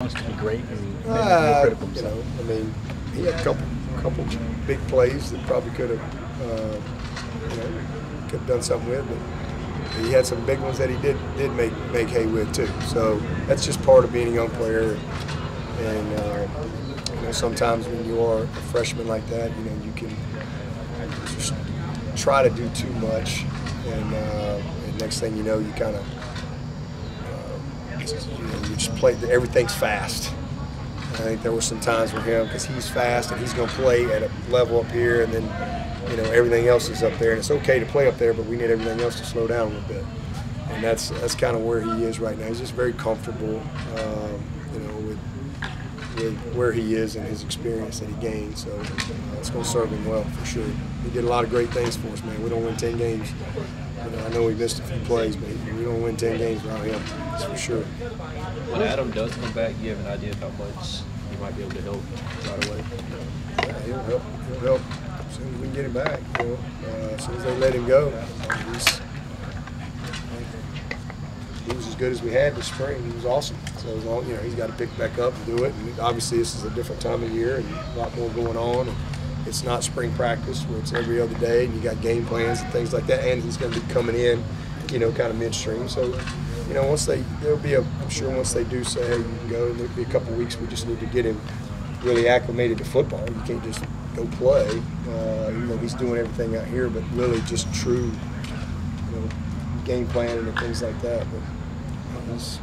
wants to be great and Uh, critical you know, I mean, he had a couple, couple big plays that probably could have, uh, you know, could have done something with, but he had some big ones that he did did make make hay with too. So that's just part of being a young player, and uh, you know, sometimes when you are a freshman like that, you know, you can just try to do too much, and, uh, and next thing you know, you kind of you, you just play. Everything's fast. I think there were some times with him because he's fast and he's going to play at a level up here, and then you know everything else is up there. And it's okay to play up there, but we need everything else to slow down a little bit. And that's that's kind of where he is right now. He's just very comfortable, um, you know, with with where he is and his experience that he gained. So uh, it's going to serve him well for sure. He did a lot of great things for us, man. We don't win 10 games. You know, I know we missed a few plays, but we don't win 10 games without him. That's for sure. When Adam does come back, you have an idea of how much he might be able to help right away? Yeah, he'll help. He'll help as soon as we can get him back. You know, uh, as soon as they let him go, he's, he was as good as we had this spring. He was awesome. So as long, you know, he's got to pick back up and do it. And obviously, this is a different time of year and a lot more going on. And it's not spring practice where it's every other day, and you got game plans and things like that. And he's going to be coming in, you know, kind of midstream. So you know, once they, there'll be a, I'm sure once they do say, hey, you can go, and there'll be a couple weeks, we just need to get him really acclimated to football. You can't just go play. Uh, you know, he's doing everything out here, but really just true, you know, game planning and things like that. But he's,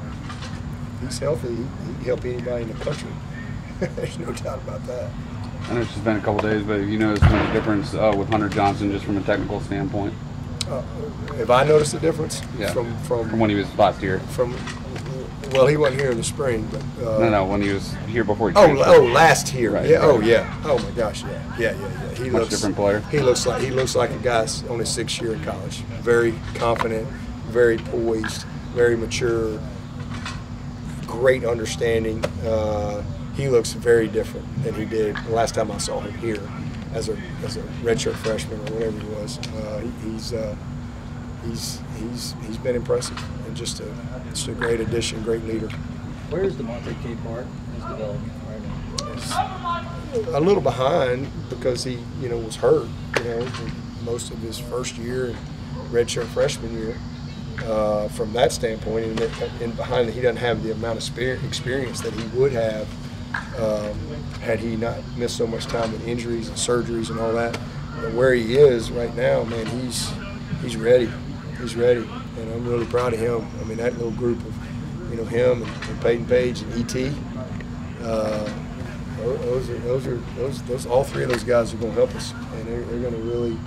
he's healthy. He, he'd help anybody in the country. There's no doubt about that. I know it's just been a couple days, but have you noticed much difference uh, with Hunter Johnson just from a technical standpoint Uh, have I noticed a difference Yeah. from from from when he was last year? from? Well, he wasn't here in the spring, but uh, No, no, when he was here before he Oh, oh, last year. Right, yeah. Oh, yeah. Oh my gosh. Yeah. Yeah. Yeah. Yeah. He Much looks different player? He looks like he looks like a guy's on his sixth year in college. Very confident, very poised, very mature. Great understanding. Uh, he looks very different than he did the last time I saw him here, as a as a redshirt freshman or whatever he was. Uh, he, he's. Uh, He's, he's, he's been impressive and just a, just a great addition, great leader. Where is the Monte K part in his development right now? a little behind because he, you know, was hurt, you know, most of his first year and redshirt freshman year. Uh, from that standpoint, and, and behind that, he doesn't have the amount of experience that he would have um, had he not missed so much time with injuries and surgeries and all that. But where he is right now, man, he's he's ready. He's ready, and I'm really proud of him. I mean, that little group of, you know, him and, and Payton Page and ET. Uh, those are those are those those all three of those guys are going to help us, and they're, they're going to really.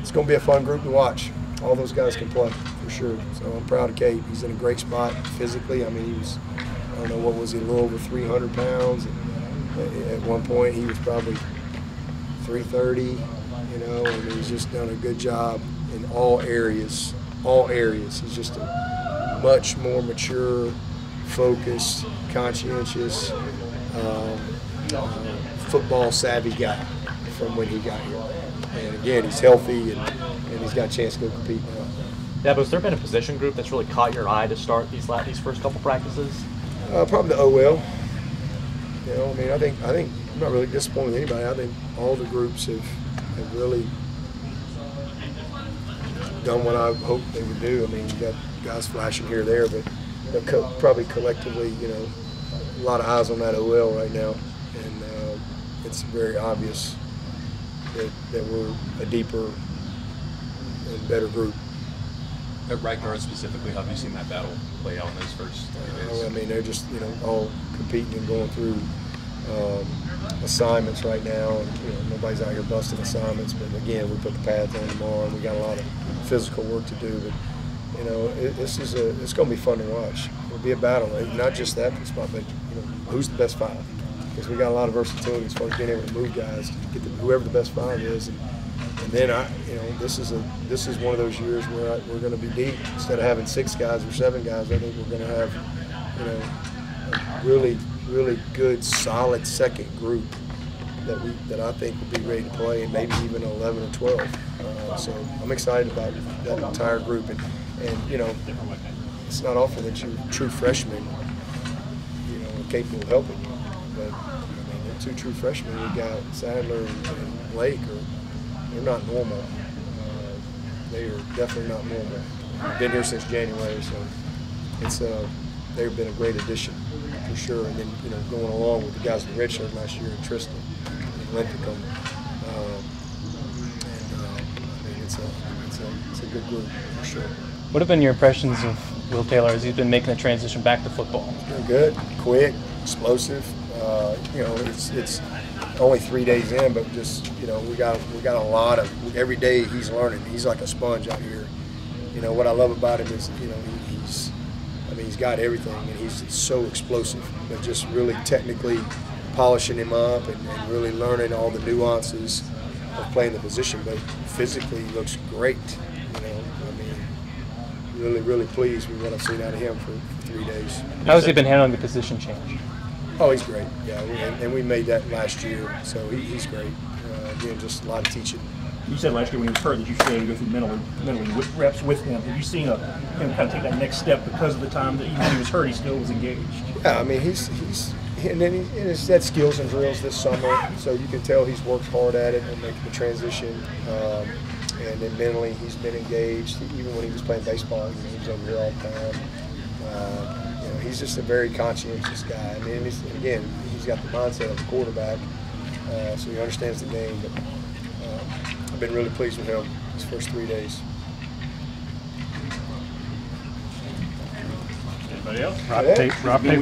It's going to be a fun group to watch. All those guys can play for sure. So I'm proud of Kate. He's in a great spot physically. I mean, he was I don't know what was he a little over 300 pounds. At one point, he was probably 330. You know, and he's just done a good job in all areas. All areas. He's just a much more mature, focused, conscientious, um, uh, football savvy guy from when he got here. And again, he's healthy and, and he's got a chance to go compete now. Yeah, but has there been a position group that's really caught your eye to start these these first couple practices? Uh, probably the OL. You know, I mean, I think I think I'm not really disappointed with anybody. I think all the groups have have really done what I hoped they would do. I mean, you got guys flashing here or there, but co- probably collectively, you know, a lot of eyes on that OL right now, and uh, it's very obvious that, that we're a deeper and better group. At right guard specifically, how have you seen that battle play out in those first mean, they're just you know all competing and going through um, assignments right now, and you know nobody's out here busting assignments. But again, we put the pads on tomorrow, and we got a lot of physical work to do. But you know, it, this is a it's going to be fun to watch. It'll be a battle, and not just that spot, but you know who's the best five, because we got a lot of versatility as far as being able to move guys to get the, whoever the best five is. And, and then I, you know, this is a this is one of those years where I, we're going to be deep. Instead of having six guys or seven guys, I think we're going to have, a really really good solid second group that we that I think will be ready to play, and maybe even 11 or 12. Uh, so I'm excited about that entire group, and and you know, it's not often that you true freshmen, you know, are capable of helping you. But I mean, the two true freshmen we got, Sadler and, Blake, are they're not normal. Uh, they are definitely not normal. Been here since January, so it's uh, they've been a great addition for sure. And then you know going along with the guys in redshirt last year, and Tristan and Linthicum. Um, and uh, I mean, it's a it's a it's a good group for sure. What have been your impressions of Will Taylor as he's been making the transition back to football? Good, quick, explosive. Uh, you know, it's it's only three days in, but just you know, we got we got a lot of every day he's learning. He's like a sponge out here. You know what I love about him is you know I mean he's got everything and he's so explosive, but just really technically polishing him up and, and really learning all the nuances of playing the position. But physically, he looks great. You know, I mean, really really pleased with what I've seen out of him for, for three days. How has he been handling the position change? Oh, he's great. Yeah, and, and we made that last year, so he, he's great. Uh, again, just a lot of teaching. You said last year when he was hurt that you had to go through mentally, mentally with reps with him. Have you seen a, him kind of take that next step because of the time that he was hurt, he still was engaged? Yeah, I mean, he's he's and then he, and he's had skills and drills this summer, so you can tell he's worked hard at it and making the transition. Um, and then mentally, he's been engaged. Even when he was playing baseball, he was over here all the time. Uh, you know, he's just a very conscientious guy. I mean, he's, again, he's got the mindset of a quarterback, uh, so he understands the game. But uh, I've been really pleased with him his first three days. Anybody else? Rob Tate- Rob Tate